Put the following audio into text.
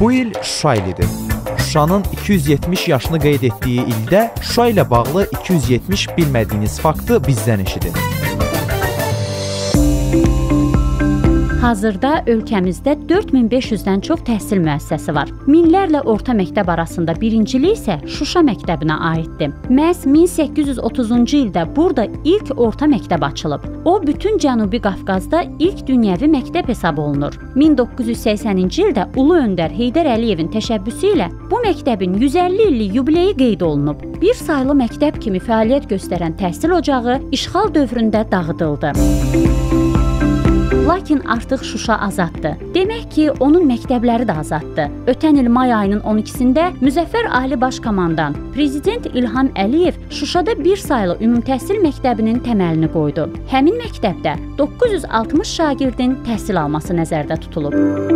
Bu il Şuşa ilidir. Şuşanın 270 yaşını qeyd etdiyi ildə Şuşa ilə bağlı 270 bilmədiyiniz faktı bizdən eşidin. Hazırda ölkəmizdə 4500-dən çox təhsil müəssisəsi var. Minlərlə orta məktəb arasında birincilik isə Şuşa məktəbinə aiddir. Məhz 1830-cu ildə burada ilk orta məktəb açılıb. O bütün Cənubi Qafqazda ilk dünyəvi məktəb hesab olunur. 1980-ci ildə Ulu öndər Heydər Əliyevin təşəbbüsü ilə bu məktəbin 150 illik yubileyi qeyd olunub. Bir saylı məktəb kimi fəaliyyət göstərən təhsil ocağı işğal dövründə dağıdıldı. Lakin artıq Şuşa azaddır. Demək ki, onun məktəbləri də azaddır. Ötən il may ayının 12-sində Müzəffər Ali Baş Komandan Prezident İlham Əliyev Şuşada bir saylı ümumtəhsil məktəbinin təməlini qoydu. Həmin məktəbdə 960 şagirdin təhsil alması nəzərdə tutulub.